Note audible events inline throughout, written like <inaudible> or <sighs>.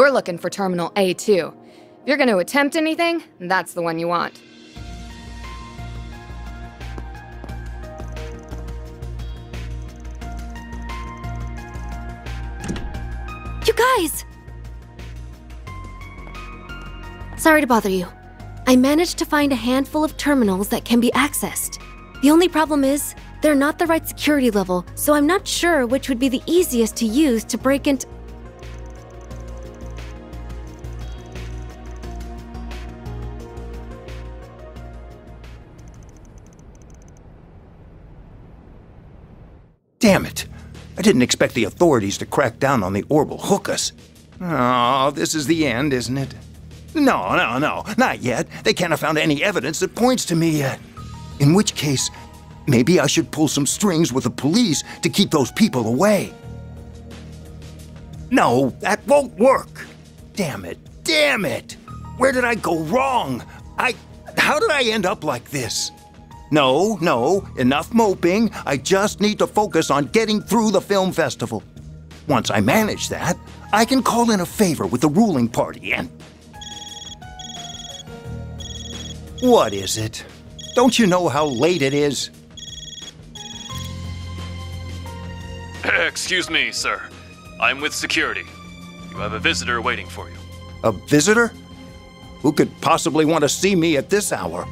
You're looking for Terminal A2. If you're gonna attempt anything, that's the one you want. You guys! Sorry to bother you. I managed to find a handful of terminals that can be accessed. The only problem is, they're not the right security level, so I'm not sure which would be the easiest to use to break into. I didn't expect the authorities to crack down on the Orbital hookers. Oh, this is the end, isn't it? No, no, no, not yet. They can't have found any evidence that points to me yet. In which case, maybe I should pull some strings with the police to keep those people away. No, that won't work. Damn it, damn it. Where did I go wrong? I. How did I end up like this? No, no, enough moping. I just need to focus on getting through the film festival. Once I manage that, I can call in a favor with the ruling party and. What is it? Don't you know how late it is? <clears throat> Excuse me, sir. I'm with security. You have a visitor waiting for you. A visitor? Who could possibly want to see me at this hour?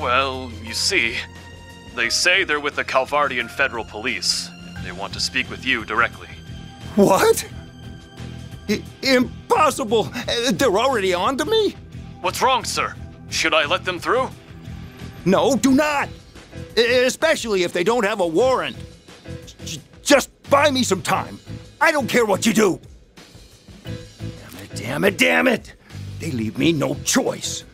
Well, you see, they say they're with the Calvardian Federal Police. They want to speak with you directly. What? I- impossible! Uh, They're already on to me? What's wrong, sir? Should I let them through? No, do not! Especially if they don't have a warrant. Just buy me some time. I don't care what you do. Damn it, damn it, damn it! They leave me no choice.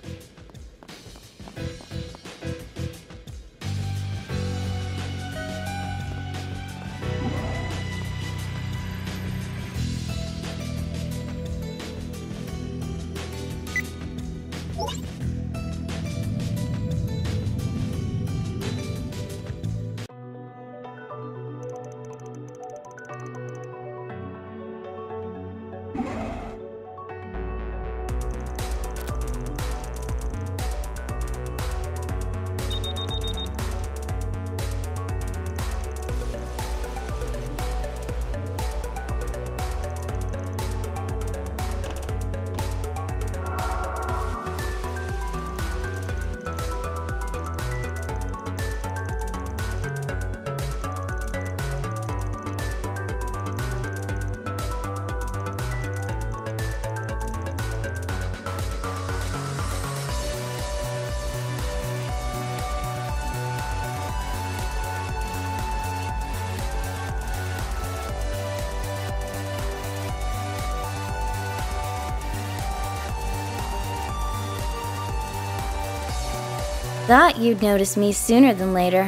Thought you'd notice me sooner than later.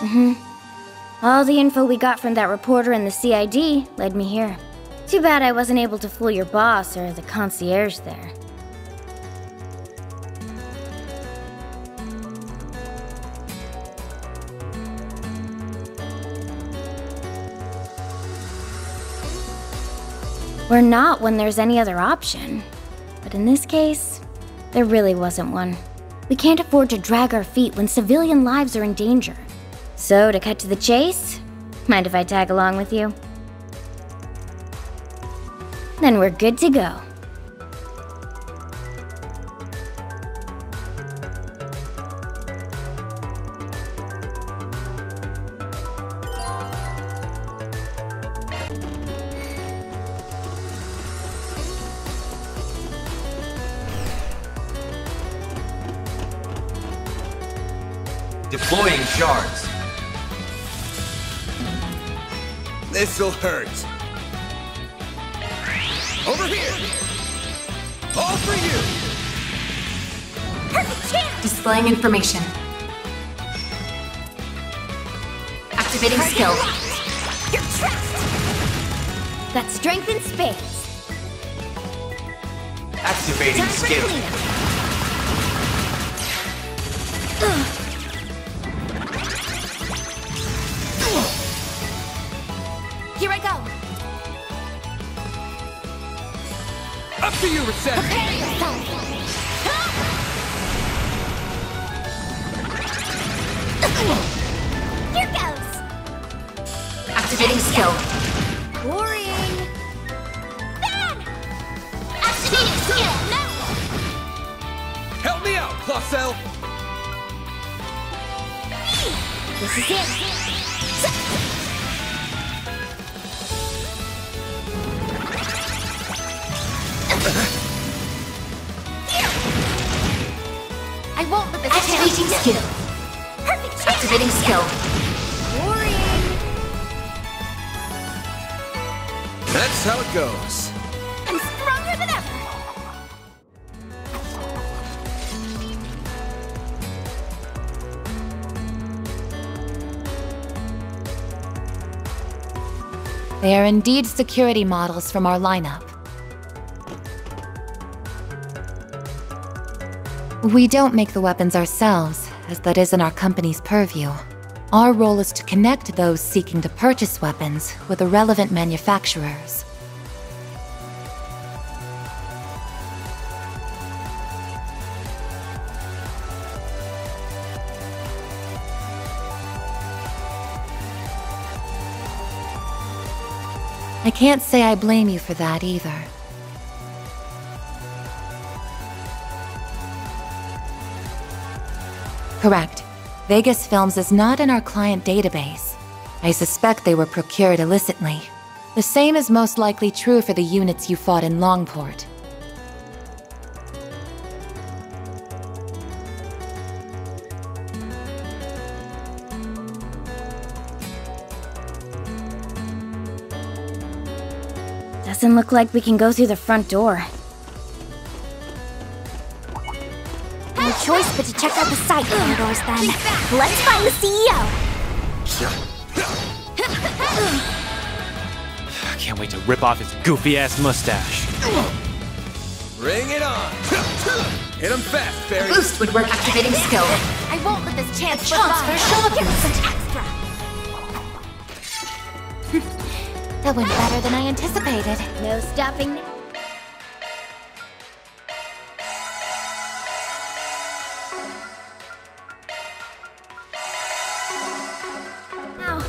hmm All the info we got from that reporter and the CID led me here. Too bad I wasn't able to fool your boss or the concierge there. We're not when there's any other option. But in this case, there really wasn't one. We can't afford to drag our feet when civilian lives are in danger. So, to cut to the chase, mind if I tag along with you? Then we're good to go. Information. Activating skill. You're trapped! That strength in space. Activating Time for skill. They are indeed security models from our lineup. We don't make the weapons ourselves, as that isn't our company's purview. Our role is to connect those seeking to purchase weapons with the relevant manufacturers. I can't say I blame you for that either. Correct. Vegas Films is not in our client database. I suspect they were procured illicitly. The same is most likely true for the units you fought in Langport. Doesn't look like we can go through the front door. No choice but to check out the side corridors then. Let's find the CEO! I can't wait to rip off his goofy ass mustache. Bring it on! Hit him fast, Barry! Boost would work. Activating skill. I won't let this chance slip chance by. for a show of Give us an extra! That went better than I anticipated. No stopping now. Ow.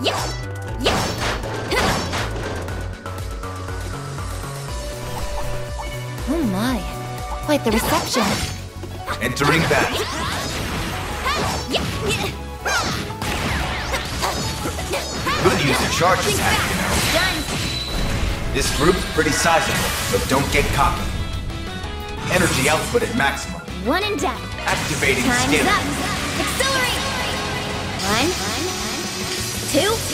Yeah! Yeah! Oh my. Quite the reception. Entering back. Could use a charge attack, you know. This group's pretty sizable, so don't get cocky. Energy output at maximum. One and done. Activating Time's skill. up. Accelerate. One, two,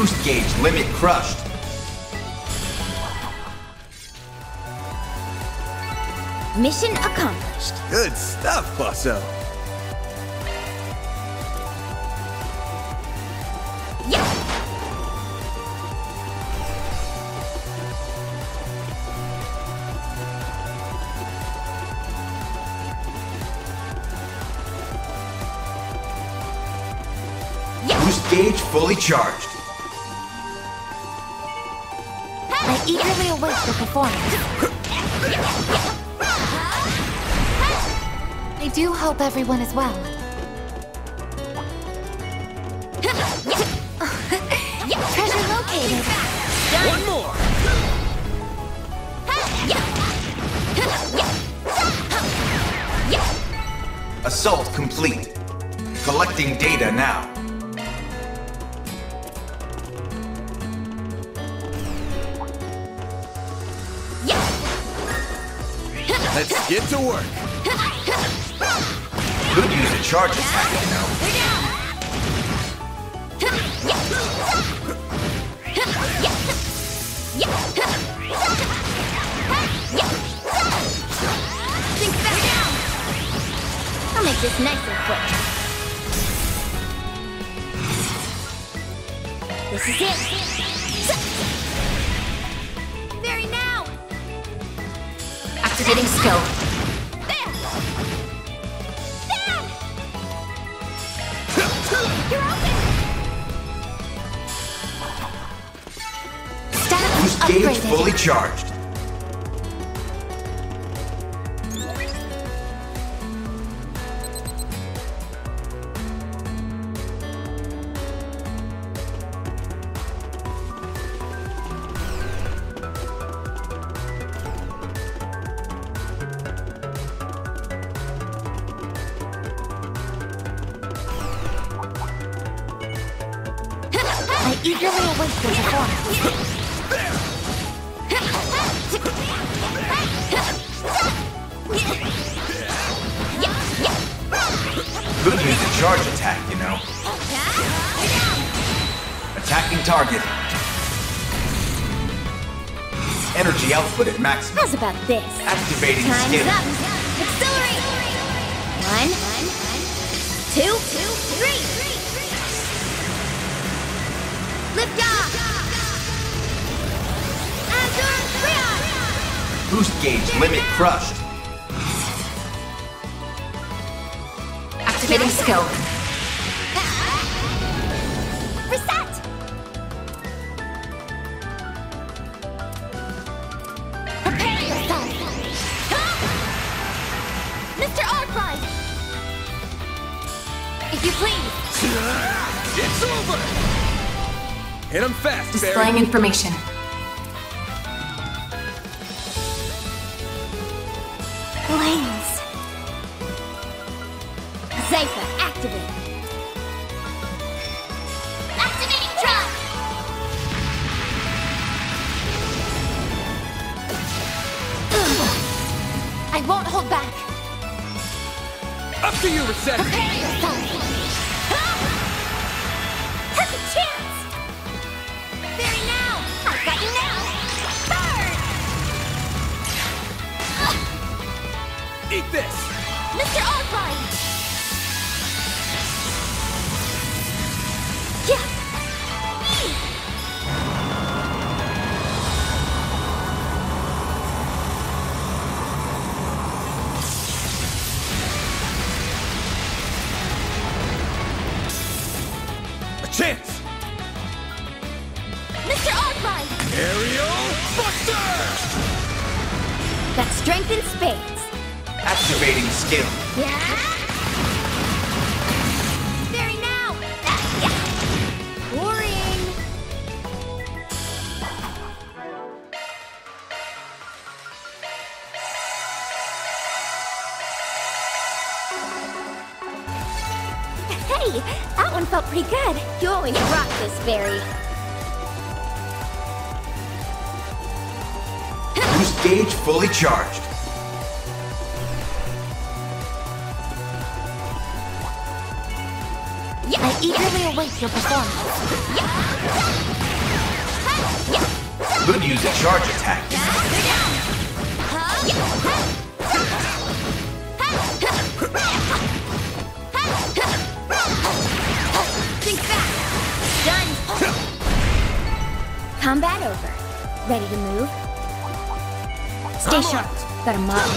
Boost gauge limit crushed. Mission accomplished. Good stuff, Claudel. Yeah. Boost gauge fully charged. Performance. I do hope everyone is well. Treasure located. One more! Assault complete. Collecting data now. Let's get to work! Could use a charge attack, you know. Think back down. I'll make this nice and quick. This is it. Activating skill. Status Boost gauge upgraded. fully charged. Boost gauge limit crushed. Activating skill. Reset. Prepare yourself. Mr. Arkride. If you please. It's over! Hit him fast, Displaying Barry. information. Hey, that one felt pretty good. You always rock this, Barry. Boost gauge fully charged. Yeah. I eagerly await your performance. Could use a charge attack. Think Combat over. Ready to move? Stay sharp. Got a mob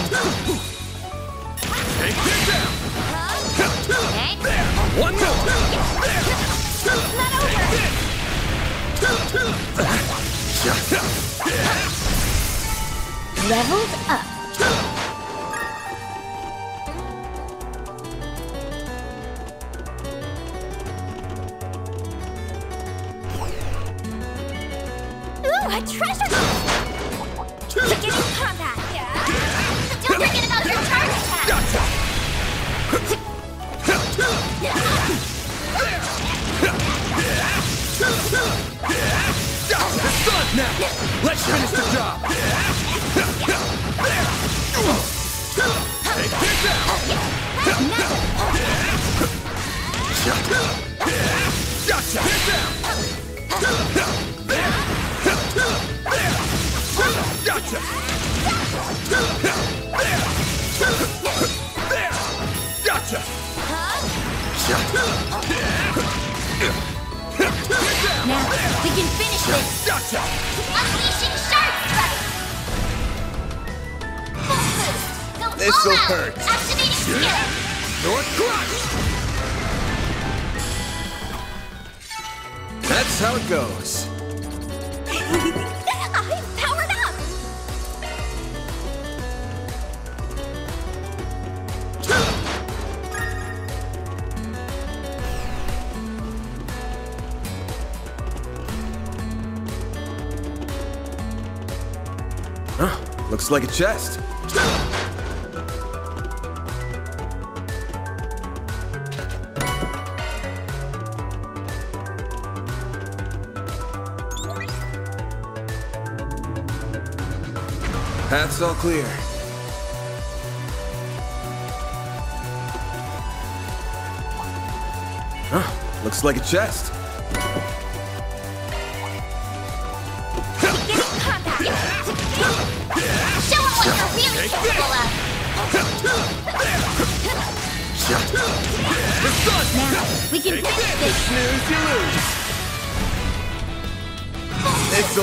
Take this down! One more! Leveled up. Now, we can finish this! Gotcha! Unleashing Shark Strike! This'll hurt. Activating skill. North Crush! That's how it goes. <laughs> looks like a chest. Path's all clear. Huh, looks like a chest.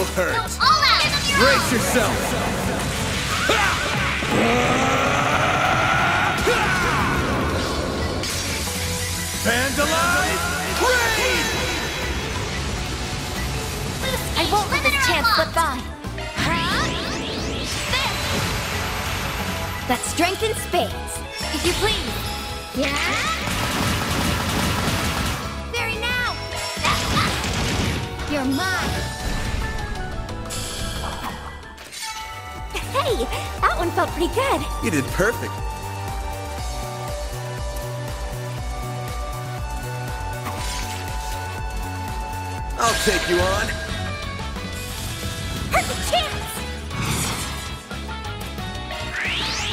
This'll hurt. All out. Brace yourself. Vandalize! Raid! I won't let this chance slip by. That strength in spades. If you please. Yeah? Hey, that one felt pretty good. You did perfect. I'll take you on. Perfect chance.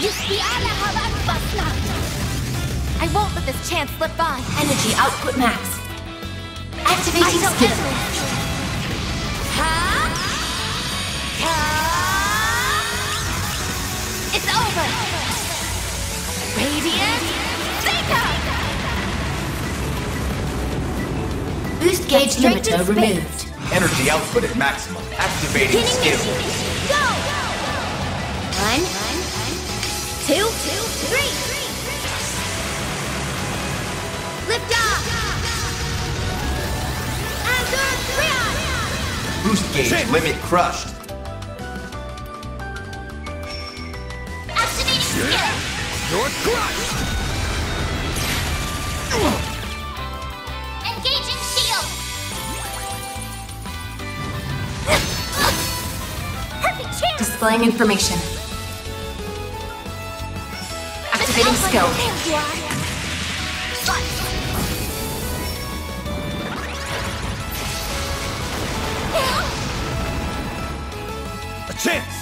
Yuspiala Havasbasna. I won't let this chance slip by. Energy output max. Activating skill. Radiant Seeker! Boost gauge strength limiter removed. Energy output at maximum. Activating Beginning skill. mission. Go. One, two, three. Lift off. Azure Boost gauge limit crushed. Displaying information. Activating skill. A chance!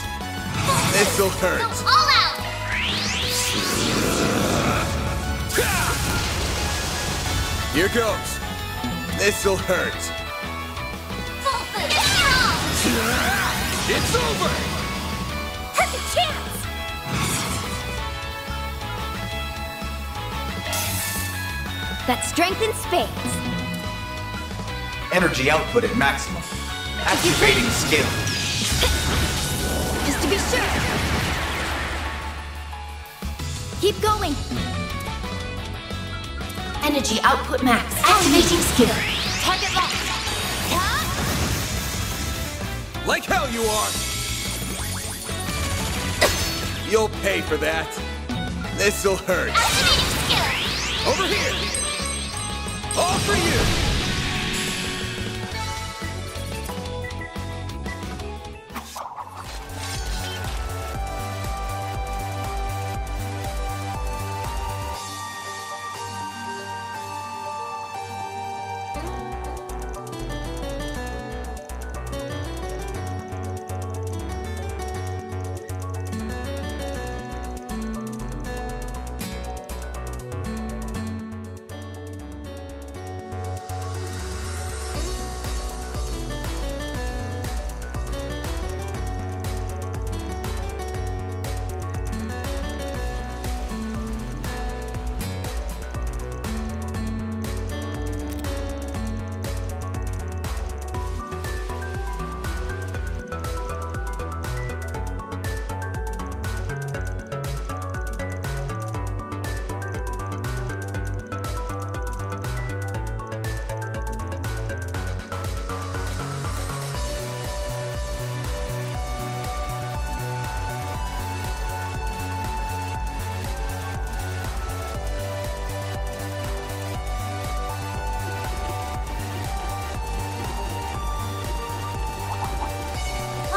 This'll hurt. All out. Here goes. This'll hurt. Full Give me all. It's over! That strength in spades. Energy output at maximum. Activating skill. Just to be sure. Keep going. Energy output max. Activating skill. Target locked. Like hell you are! You'll pay for that. This'll hurt. Activating skill. Over here! All for you!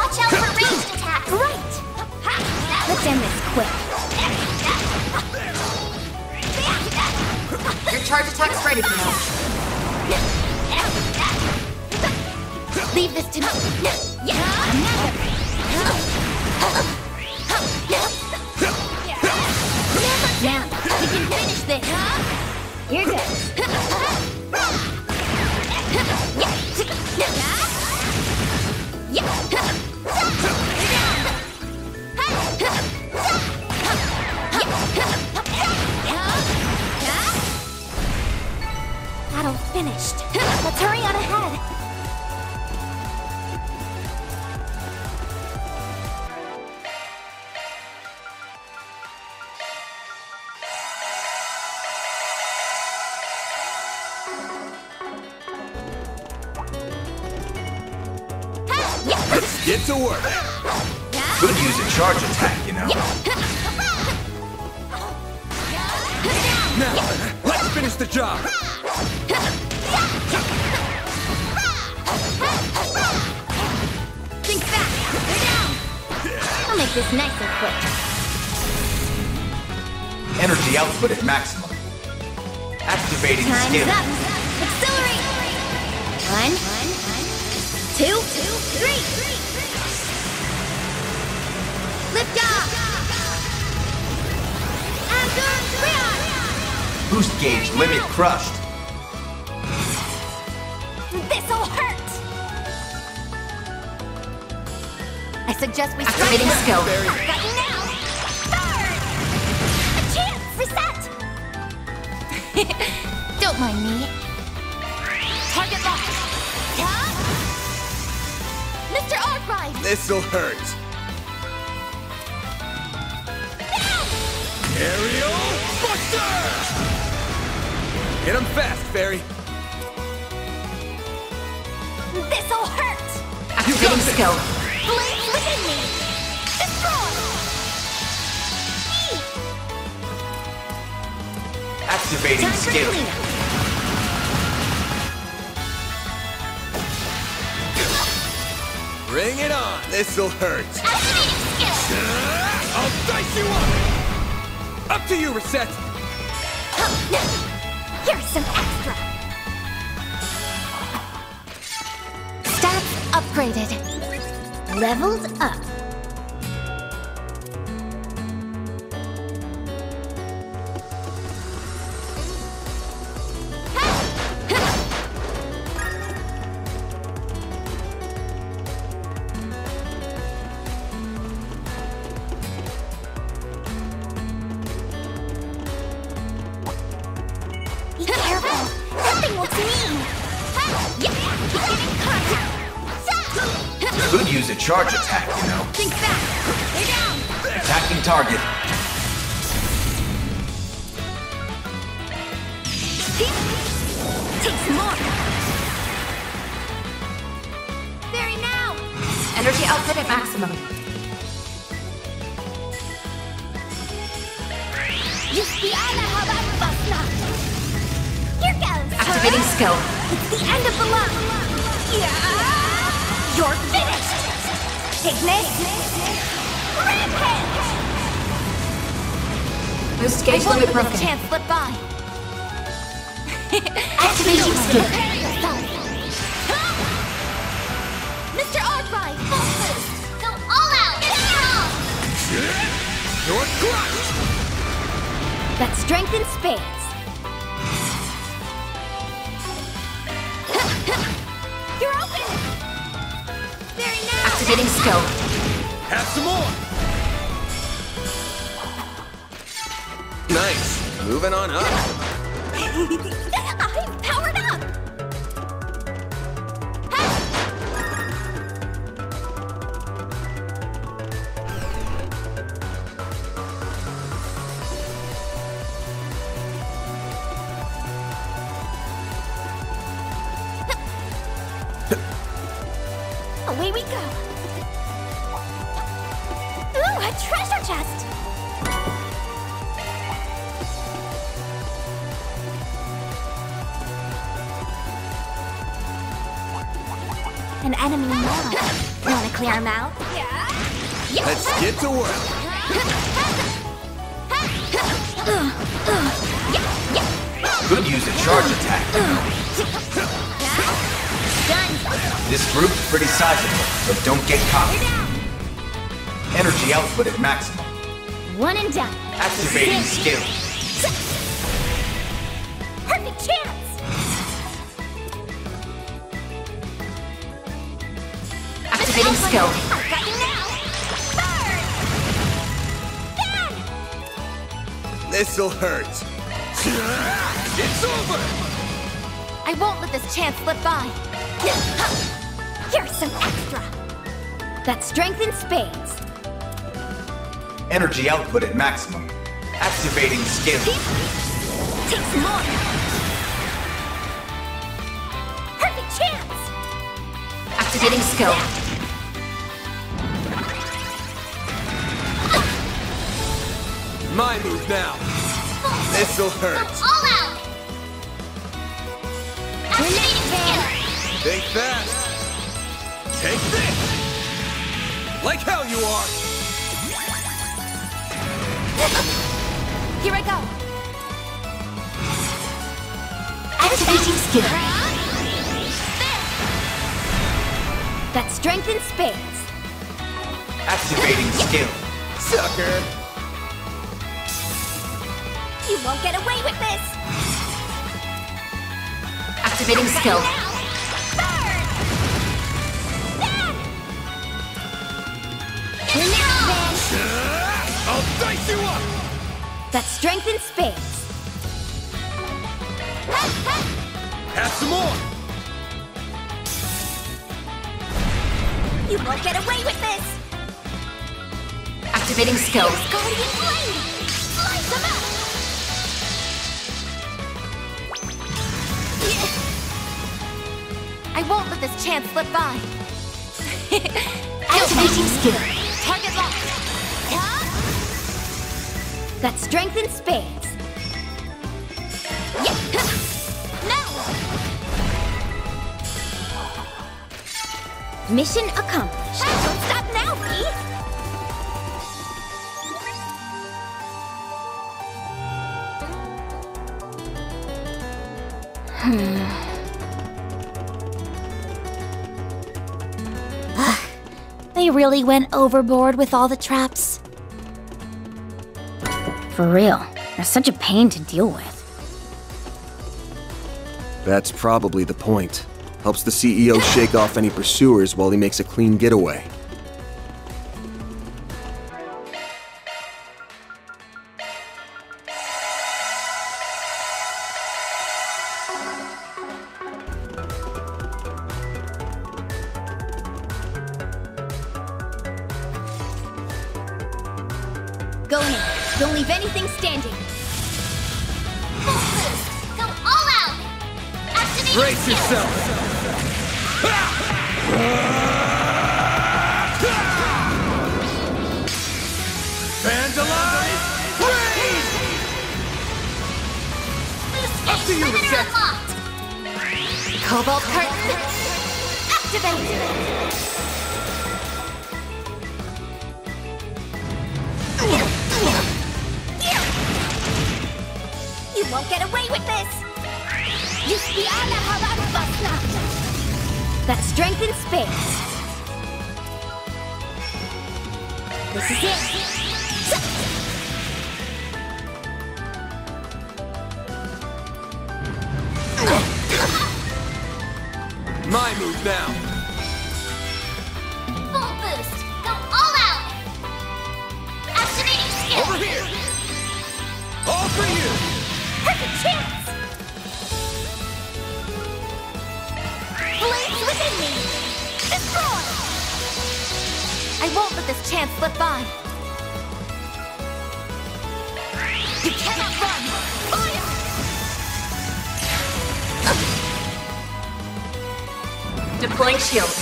Watch out for ranged attacks! Right! Let's end this quick. Your charge attack's ready for now. Leave this to me. Now, we can finish this. You're good. Battle suggest we Activating skill. Got now. Third. A chance. Reset. <laughs> Don't mind me. Target locked. Yeah. Mr. Arkride. This'll hurt. Aerial Buster! Hit him fast, Feri. This'll hurt. Activating skill. Blaze within me. Destroy. Activating Time for skill. Bring it on. This'll hurt. Activating skill! I'll dice you up. Up to you, Reset. Here's some extra. Stats upgraded. Leveled up. Yustiana Hababasna. Here goes. Activating skill. It's the end of the line. Yeah. You're finished. Ignis. Rampage. Boost I won't limit broken. chance slip by. Activating skill. Mr. Arkride. Full boost. Go all out! Strong! You're crushed. That strength in spades. You're open! Very now! Activating skill. Have some more. Nice. Moving on up. <laughs> enemy now. Wanna clear him out? Yeah. Let's get to work. Could use a charge attack. This group's pretty sizable, so don't get caught. Energy output at maximum. One and done. Activating skill. Activating skill. I've got you now. Burn. This'll hurt. It's over! I won't let this chance slip by. Here's some extra. That strength in spades. Energy output at maximum. Activating skill. Take some more. Perfect chance. Activating skill. My move now. This'll hurt. All out. Activating skill. Think fast. Take this! Like hell you are! Here I go. Activating skill. That's strength in spades. Activating <laughs> skill. Sucker! You won't get away with this. Activating skill. Burn. Then. Next man. I'll dice you up! That's strength in spades. Have some more! You won't get away with this. Activating skill. Guardian Blade. Slice him up. I won't let this chance slip by. Activating skill. Target locked. Got strength in spades. No! Mission accomplished. Don't stop now, V! Hmm. <sighs> They really went overboard with all the traps. For real, they're such a pain to deal with. That's probably the point. Helps the CEO shake off any pursuers while he makes a clean getaway. Now. Deploying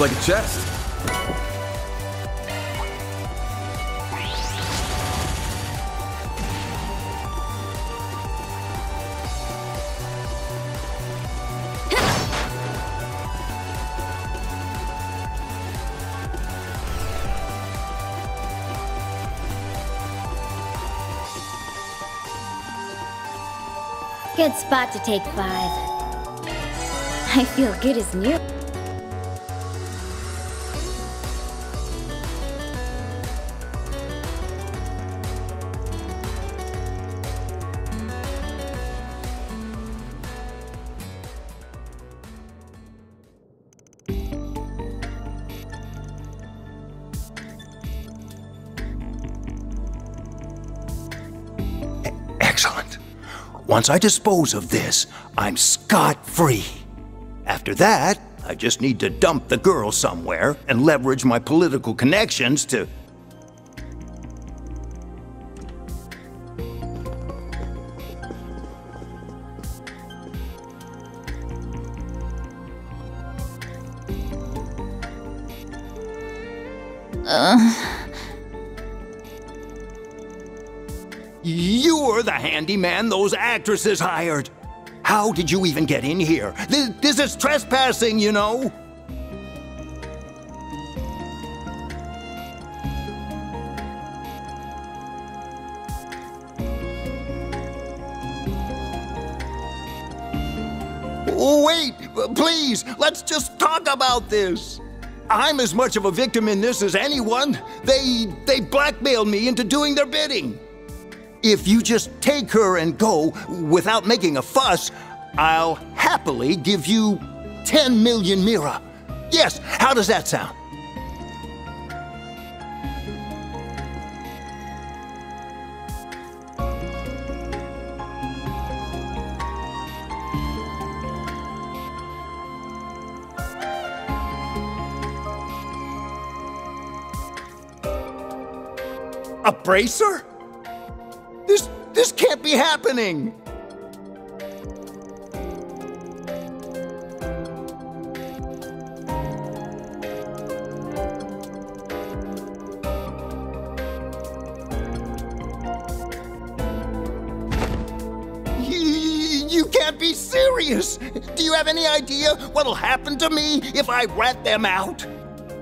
like a chest. Good spot to take five. I feel good as new. Once I dispose of this, I'm scot free. After that, I just need to dump the girl somewhere and leverage my political connections to. Handyman those actresses hired. How did you even get in here? This, this is trespassing, you know. Wait, please, let's just talk about this. I'm as much of a victim in this as anyone. They they blackmailed me into doing their bidding. If you just take her and go without making a fuss, I'll happily give you 10 million Mira. Yes, how does that sound? A bracer? This can't be happening. You can't be serious? Do you have any idea what'll happen to me if I rat them out?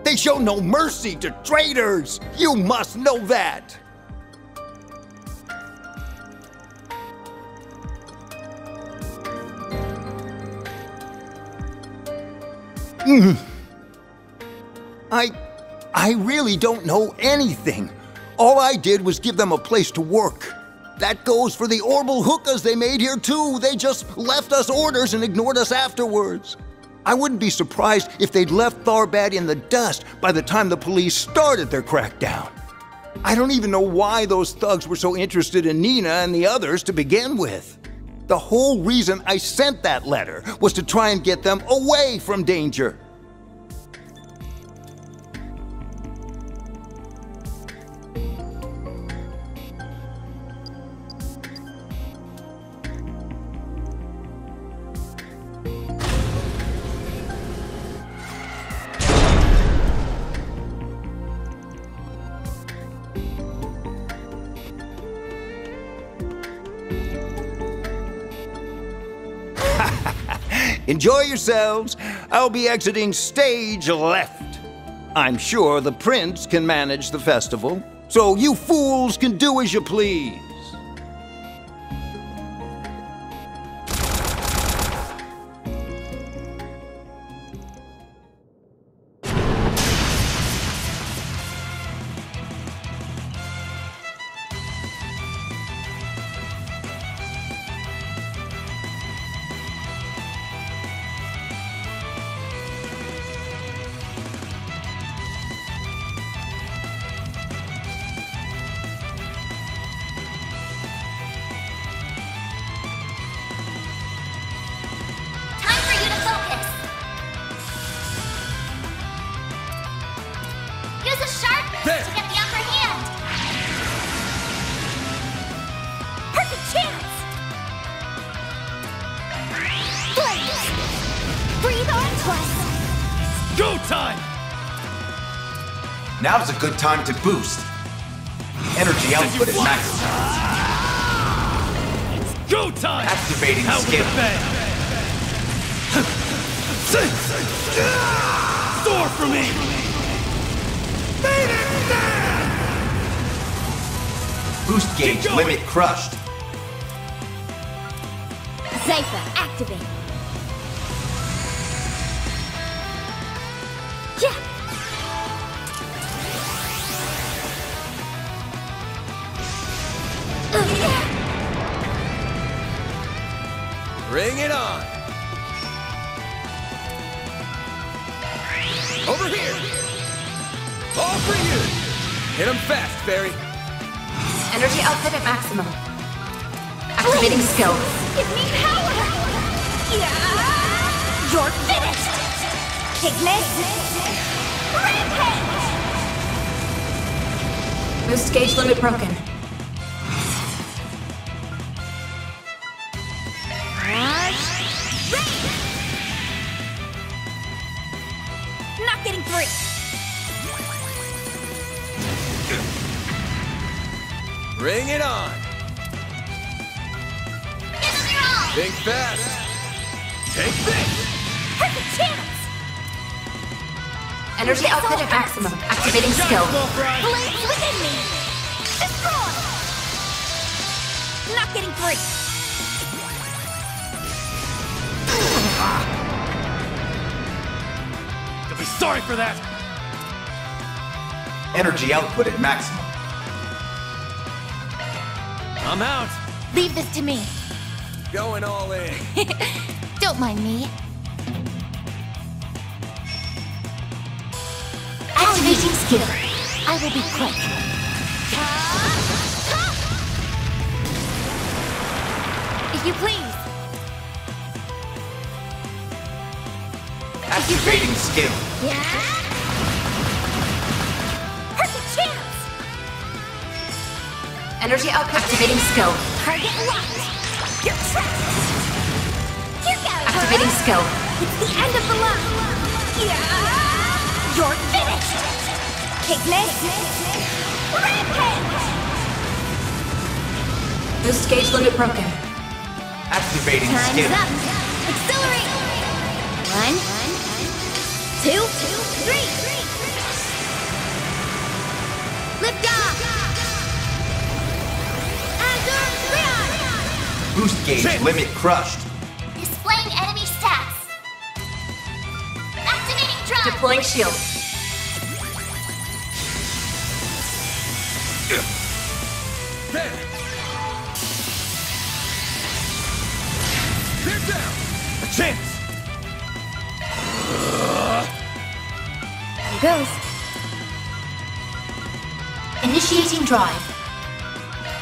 They show no mercy to traitors. You must know that. Mm-hmm. I. I really don't know anything. All I did was give them a place to work. That goes for the Orbital hookahs they made here, too. They just left us orders and ignored us afterwards. I wouldn't be surprised if they'd left Tharbad in the dust by the time the police started their crackdown. I don't even know why those thugs were so interested in Nina and the others to begin with. The whole reason I sent that letter was to try and get them away from danger. Enjoy yourselves. I'll be exiting stage left. I'm sure the prince can manage the festival, so you fools can do as you please. A good time to boost. Energy output at maximum. It's go time! Activating Out with skill. the bang! Soar for me! Boost gauge limit crushed. Zypher, activate. Output at maximum. Activating skill. Give me power! Yeah! You're finished! Piglet! Rampage! Boost gauge limit broken. Rush! Rain! Not getting free! Bring it on! Think fast! Take this! Perfect chance! Energy output at maximum. Activating skill. Small fry! Blaze within me! Destroy! Not getting free! You'll be sorry for that! Energy output at maximum. I'm out! Leave this to me. Going all in. <laughs> Don't mind me. Activating skill. I will be quick. If you please. Activating skill. Yeah. Perfect chance. Energy output activating skill. Target locked. You're trapped. You got it. Activating skill. It's the end of the line. Yeah. You're finished. Piglet. Rampage. Boost gauge limit broken. Activating Time's skill. up. Accelerate! One, two, gauge limit crushed. Displaying enemy stats. Activating drive! Deploying shield. They're down! A chance! Here goes. Initiating drive.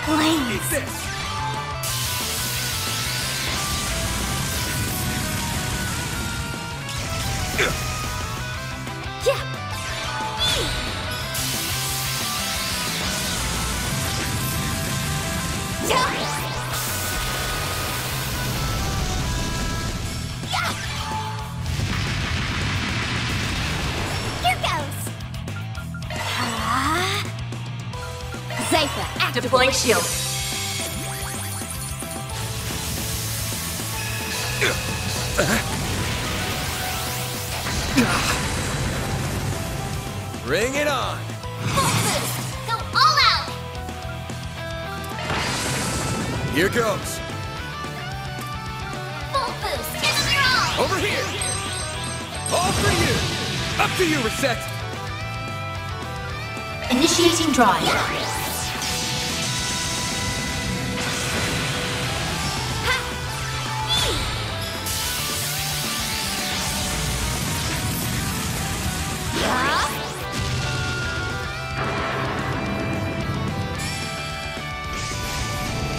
Blaze.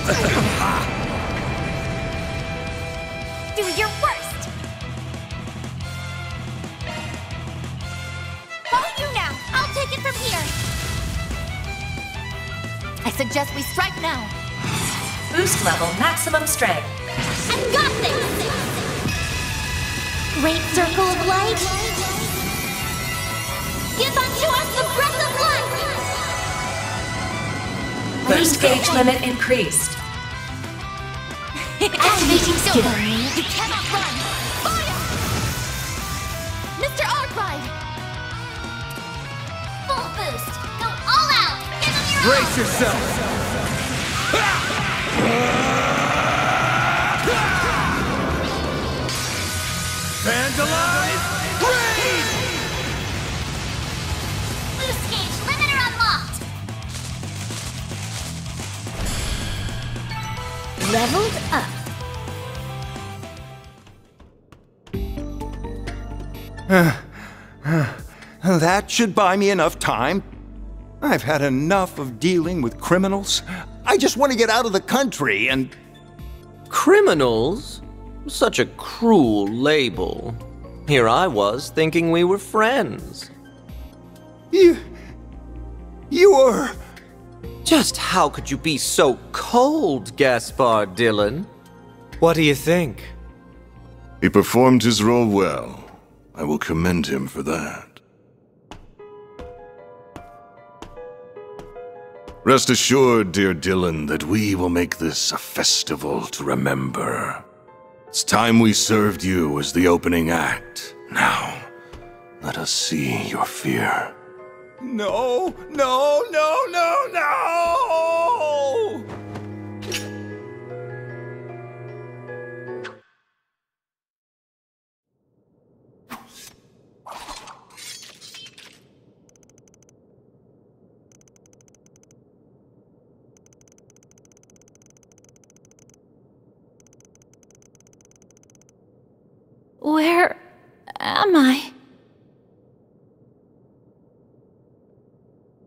Do your worst. Follow you now. I'll take it from here. I suggest we strike now. Boost level maximum strength. I've got this! Great circle of light! Give unto us the breath of life! Boost gauge limit increased. Activating skill! You cannot run! Fire! Mr. Arkride! Full boost! Go all out! Give them your Brace yourself! Vandalize! Raid! Boost gauge limiter unlocked! Leveled <sighs> That should buy me enough time. I've had enough of dealing with criminals. I just want to get out of the country and. Criminals? Such a cruel label. Here I was thinking we were friends. You. You were. Just how could you be so cold, Gaspar Dillon? What do you think? He performed his role well. I will commend him for that. Rest assured, dear Dillon, that we will make this a festival to remember. It's time we served you as the opening act. Now, let us see your fear. No, no, no, no, no! Where am I?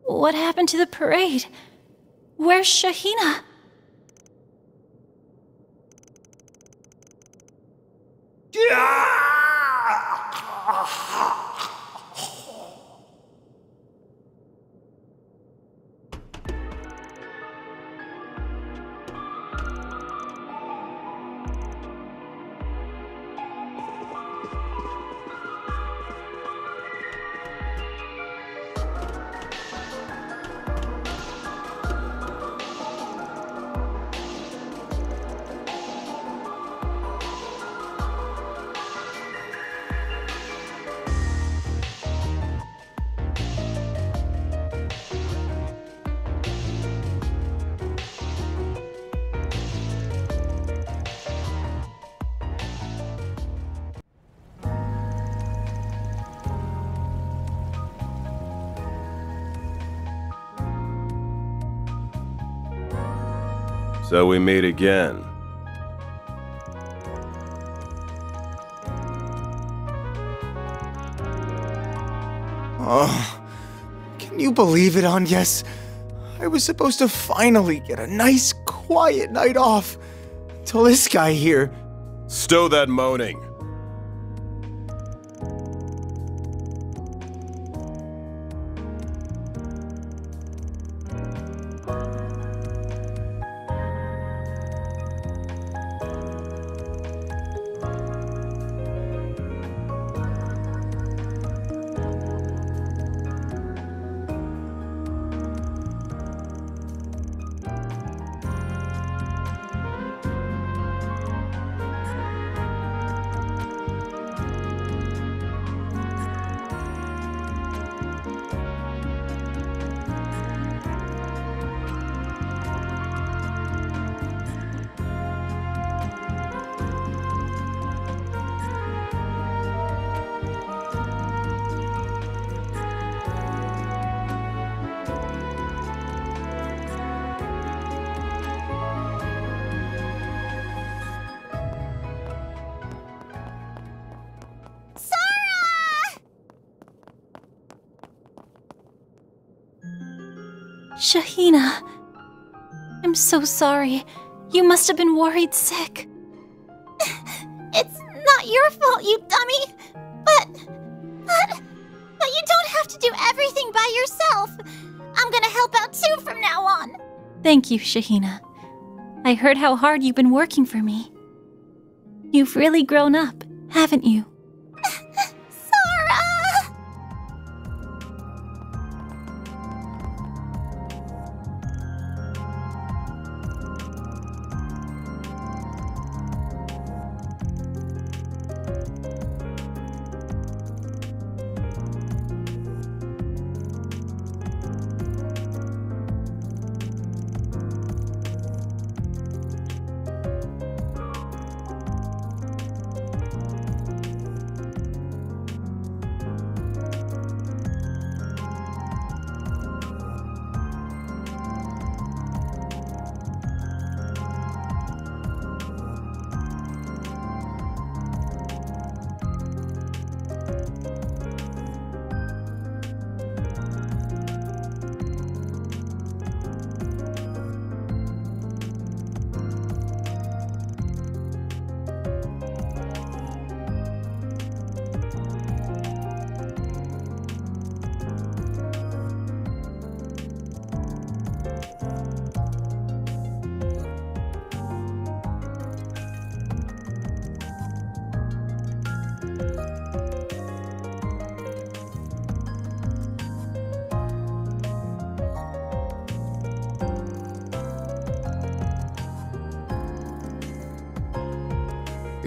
What happened to the parade? Where's Shahina? Yeah! We meet again. Oh, can you believe it, Agnes? I was supposed to finally get a nice, quiet night off. Till this guy here. Stow that moaning. So sorry. You must have been worried sick. <laughs> It's not your fault, you dummy. But, but, but you don't have to do everything by yourself. I'm gonna help out too from now on. Thank you, Shahina. I heard how hard you've been working for me. You've really grown up, haven't you?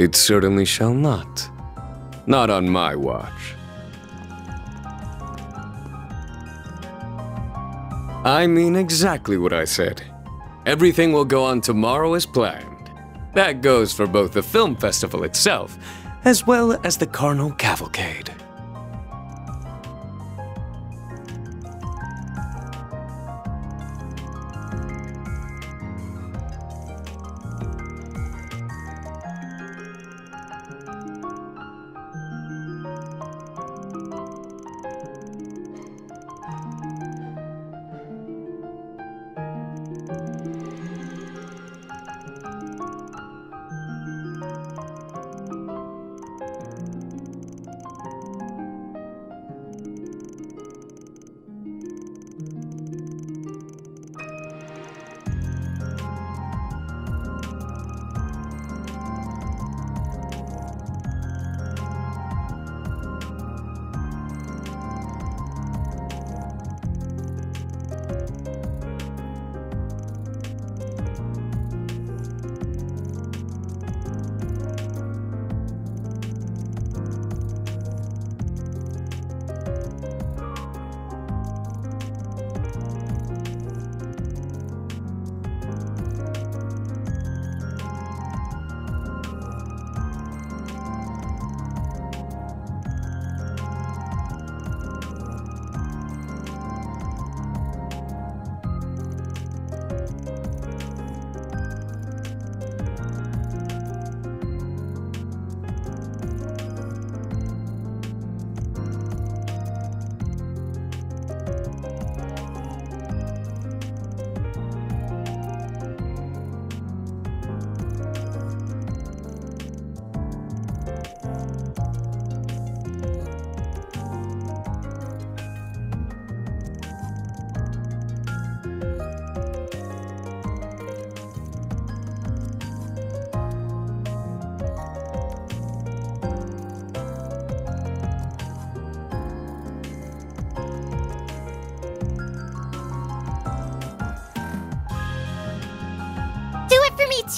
It certainly shall not. Not on my watch. I mean exactly what I said. Everything will go on tomorrow as planned. That goes for both the film festival itself, as well as the Carnal Cavalcade.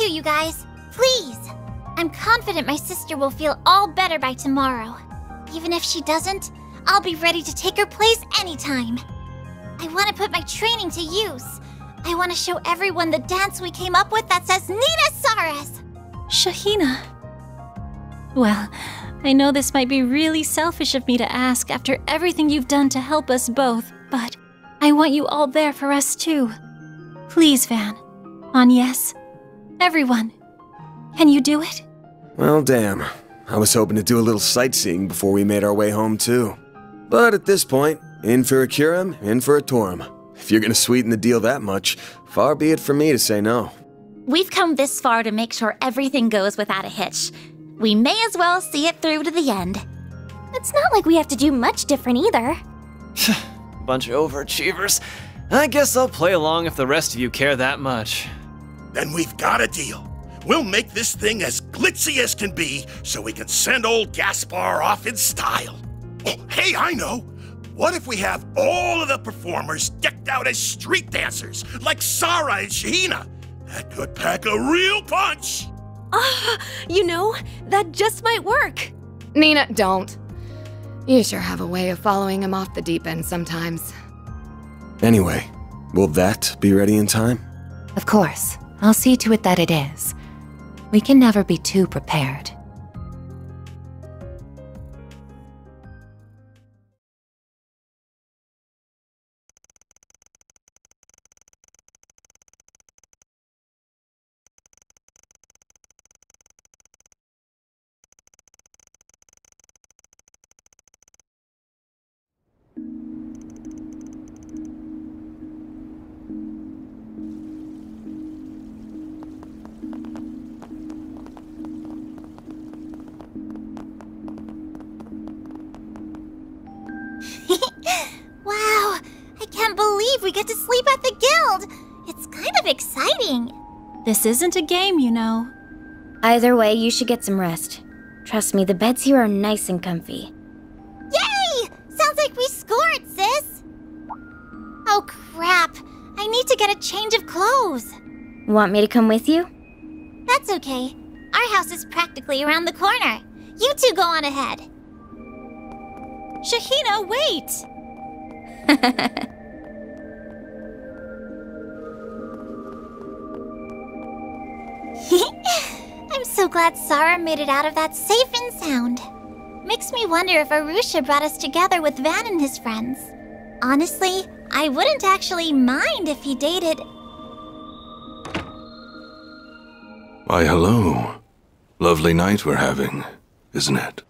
Too, you guys. Please. I'm confident my sister will feel all better by tomorrow. Even if she doesn't, I'll be ready to take her place anytime. I want to put my training to use. I want to show everyone the dance we came up with that says Nina Saras! Shahina. Well, I know this might be really selfish of me to ask after everything you've done to help us both, but I want you all there for us too. Please, Van. On yes. Everyone. Can you do it? Well, damn. I was hoping to do a little sightseeing before we made our way home, too. But at this point, in for a Curum, in for a Torum. If you're gonna sweeten the deal that much, far be it from me to say no. We've come this far to make sure everything goes without a hitch. We may as well see it through to the end. It's not like we have to do much different either. <sighs> Bunch of overachievers. I guess I'll play along if the rest of you care that much. Then we've got a deal. We'll make this thing as glitzy as can be so we can send old Gaspar off in style. Oh, hey, I know. What if we have all of the performers decked out as street dancers, like Sara and Shahina? That could pack a real punch. Ah, you know, that just might work. Nina, don't. You sure have a way of following him off the deep end sometimes. Anyway, will that be ready in time? Of course. I'll see to it that it is. We can never be too prepared. This isn't a game, you know. Either way, you should get some rest. Trust me, the beds here are nice and comfy. Yay! Sounds like we scored, sis. Oh crap. I need to get a change of clothes. Want me to come with you? That's okay. Our house is practically around the corner. You two go on ahead. Shahina, wait! <laughs> glad Sarah made it out of that safe and sound. Makes me wonder if Arusha brought us together with Van and his friends. Honestly, I wouldn't actually mind if he dated. Why, hello. Lovely night we're having, isn't it?